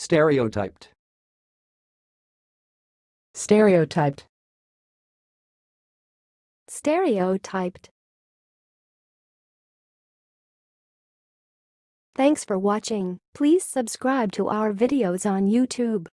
Stereotyped. stereotyped, Stereotyped. Thanks for watching. Please subscribe to our videos on YouTube.